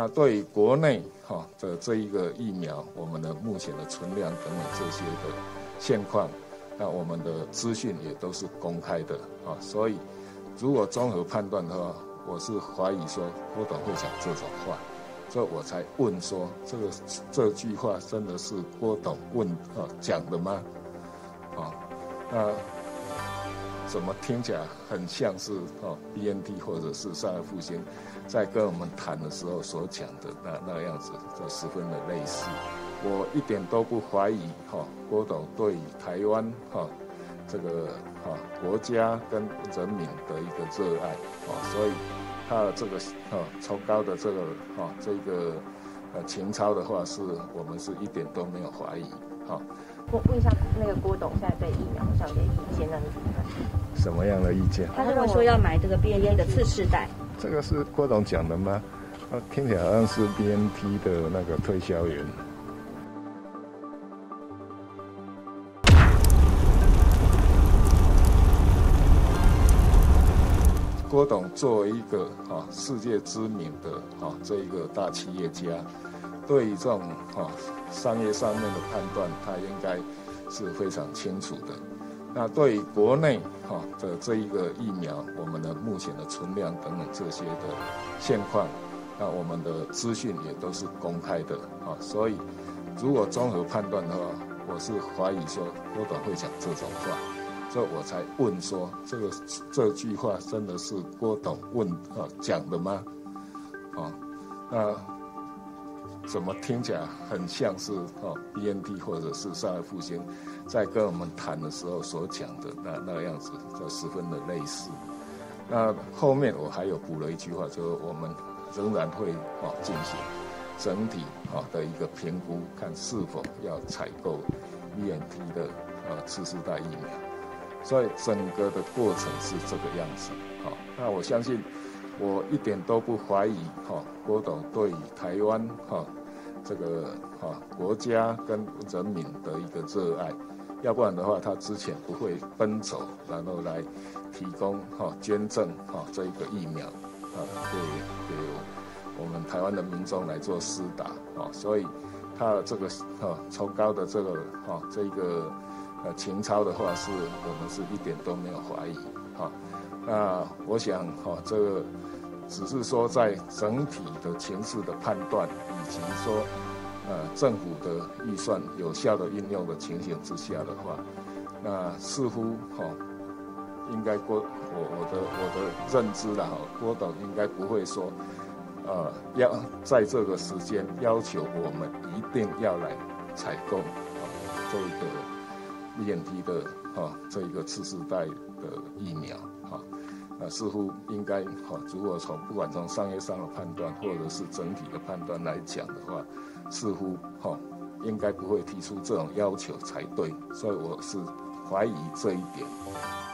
那对于国内哈的这一个疫苗，我们的目前的存量等等这些的现况，那我们的资讯也都是公开的啊。所以，如果综合判断的话，我是怀疑说郭董会讲这种话，所以我才问说这个这句话真的是郭董问啊讲的吗？啊，那。怎么听起来很像是哦，B N T 或者是上海复兴，在跟我们谈的时候所讲的那那个样子，就十分的类似。我一点都不怀疑哈，郭董对台湾哈这个哈国家跟人民的一个热爱啊，所以他的这个哈崇高的这个哈这个呃情操的话，是我们是一点都没有怀疑哈。我问一下那个郭董，现在对疫苗上的意见，那你怎么看？什么样的意见？他跟我说要买这个 B N A 的次世代。这个是郭董讲的吗？啊，听起来好像是 B N T 的那个推销员。郭董作为一个啊世界知名的啊这一个大企业家。对于这种啊商业上面的判断，他应该是非常清楚的。那对于国内哈的这一个疫苗，我们的目前的存量等等这些的现况，那我们的资讯也都是公开的啊。所以，如果综合判断的话，我是怀疑说郭董会讲这种话，所以我才问说这个这句话真的是郭董问啊讲的吗？啊，那。怎么听起来很像是哦，B N T 或者是上海复兴，在跟我们谈的时候所讲的那那个样子，就十分的类似。那后面我还有补了一句话，就是我们仍然会哦进行整体啊的一个评估，看是否要采购 B N T 的呃次世代疫苗。所以整个的过程是这个样子。好，那我相信我一点都不怀疑哈郭董对台湾哈。这个哈国家跟人民的一个热爱，要不然的话，他之前不会奔走，然后来提供哈捐赠哈这一个疫苗啊，给给我们台湾的民众来做施打啊，所以他这个哈崇高的这个哈这个呃情操的话，是我们是一点都没有怀疑哈。那我想哈这个。只是说，在整体的情势的判断，以及说，呃，政府的预算有效的运用的情形之下的话，那似乎哈，应该郭我我的我的认知了哈，郭董应该不会说，呃，要在这个时间要求我们一定要来采购啊这个 BNT 的啊这一个次世代的疫苗哈。啊，似乎应该哈，如果从不管从商业上的判断，或者是整体的判断来讲的话，似乎哈，应该不会提出这种要求才对，所以我是怀疑这一点。